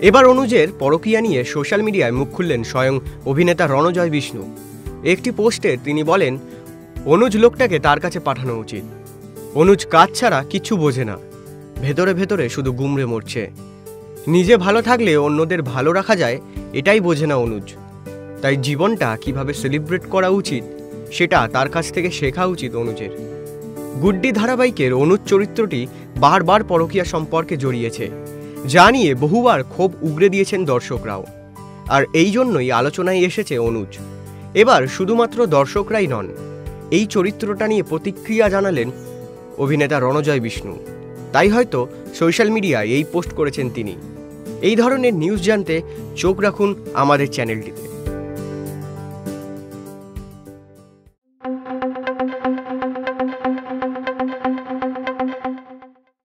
এবার অনুজের পরকীয়া নিয়ে সোশ্যাল মিডিয়ায় মুখ খুললেন স্বয়ং অভিনেতা রণজয় বিষ্ণু। একটি পোস্টে তিনি বলেন, অনুজ লোকটাকে তার কাছে পাঠানো উচিত। অনুজ কাজ ছাড়া কিচ্ছু বোঝে না। ভেতরে ভেতরে শুধু গুমড়ে মরছে। নিজে ভালো থাকলে অন্যদের ভালো রাখা যায়, এটাই বোঝে না অনুজ। তাই জীবনটা কীভাবে সেলিব্রেট করা উচিত, সেটা তার কাছ থেকে শেখা উচিত অনুজের। গুড্ডি ধারাবাহিকের অনুজ চরিত্রটি বারবার পরকীয়া সম্পর্কে জড়িয়েছে। যা নিয়ে বহুবার ক্ষোভ উগরে দিয়েছেন দর্শকরাও। আর এই জন্যই আলোচনায় এসেছে অনুজ। এবার শুধুমাত্র দর্শকরাই নন, এই চরিত্রটা নিয়ে প্রতিক্রিয়া জানালেন অভিনেতা রণজয় বিষ্ণু। তাই হয়তো সোশ্যাল মিডিয়ায় এই পোস্ট করেছেন তিনি। এই ধরনের নিউজ জানতে চোখ রাখুন আমাদের চ্যানেলটিতে।